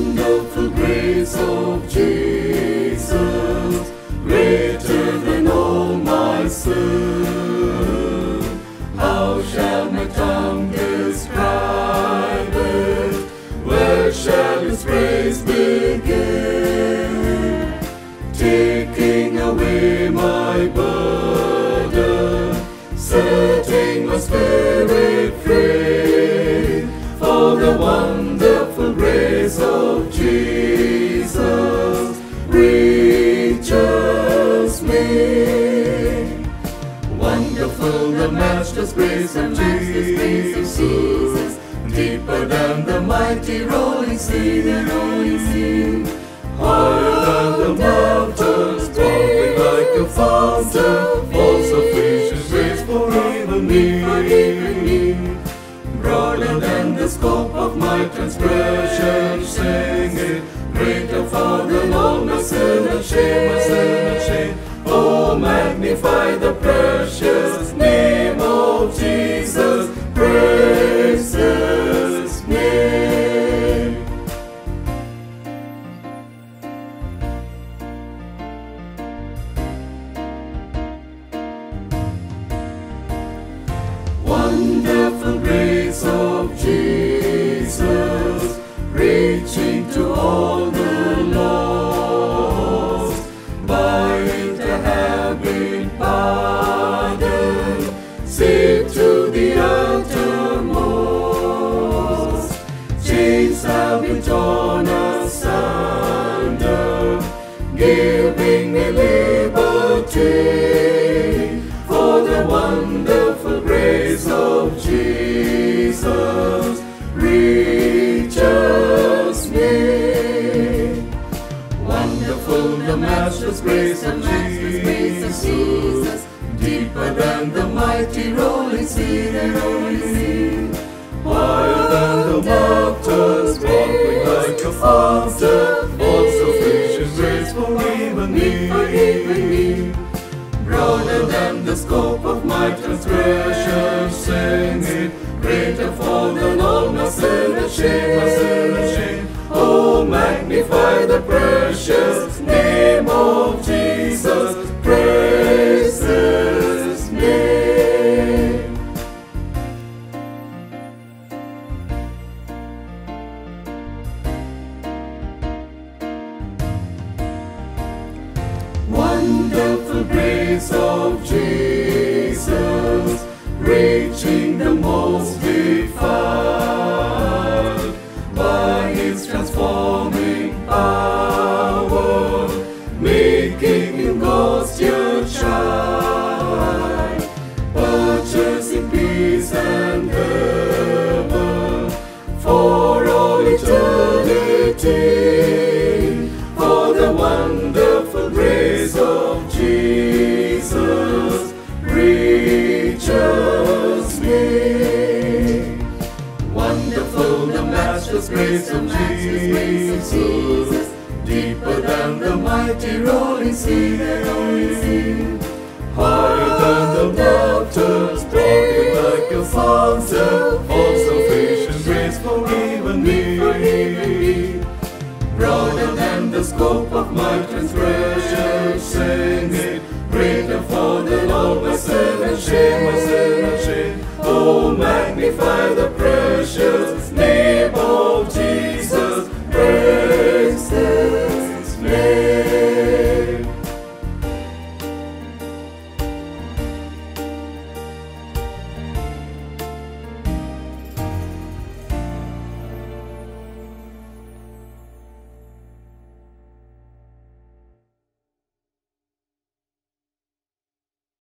Wonderful grace of Jesus, greater than all my sin. How shall my tongue describe it? Where shall its praise begin? Taking away my burden, setting my spirit free for the wonderful Wonderful the matchless grace of Jesus, deeper than the mighty rolling sea, the rolling sea. Higher than the mountains, sparkling like a fountain, all sufficient grace for even me. Broader than the scope of my transgression, sing it. Greater far than all my sin and shame, my sin and shame. Oh, magnify the precious giving me liberty for the wonderful grace of Jesus reaches me. Wonderful the matchless grace of Jesus, deeper than the mighty rolling sea, rolling sea. Than the mountains, the scope of my transgression, sing it. Greater for than all my sin and shame, my sin and shame. Oh, magnify the precious name of Jesus, praises me. Wonderful grace of Jesus, the most defiled by His transforming power, making Him God's dear child, mighty rolling sea, the rolling sea. Higher than the mountains, sparkling like a fountain, all sufficient grace for even me. Broader than the scope of my transgression.